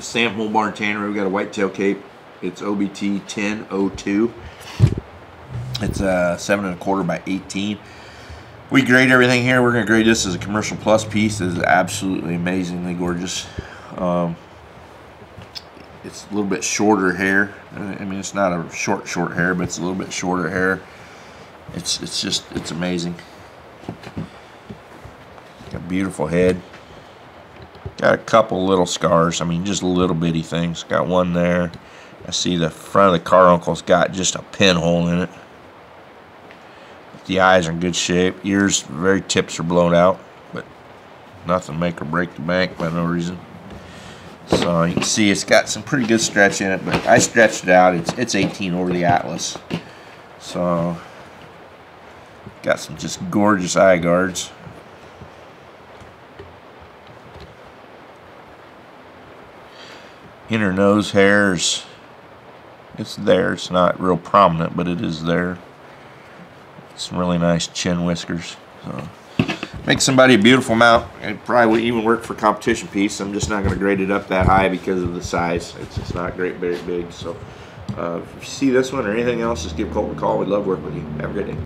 the Sam Old Barn Tanner. We've got a whitetail cape. It's OBT 1002. It's a seven and a quarter by 18. We grade everything here. We're gonna grade this as a commercial plus piece. This is absolutely amazingly gorgeous. Um, it's a little bit shorter hair. I mean, it's not a short, short hair, but it's a little bit shorter hair. It's it's just it's amazing. Got a beautiful head. Got a couple little scars. I mean, just little bitty things. Got one there. I see the front of the caruncle's got just a pinhole in it. The eyes are in good shape. Ears, very tips are blown out, but nothing make or break the bank by no reason. So you can see it's got some pretty good stretch in it, but I stretched it out. It's it's 18 over the Atlas. So got some just gorgeous eye guards. Inner nose hairs. It's there. It's not real prominent, but it is there. Some really nice chin whiskers. So make somebody a beautiful mount. It probably would even work for competition piece. I'm just not going to grade it up that high because of the size. It's not great, very big. So uh, if you see this one or anything else, just give Colton a call. We'd love working with you. Have a great day.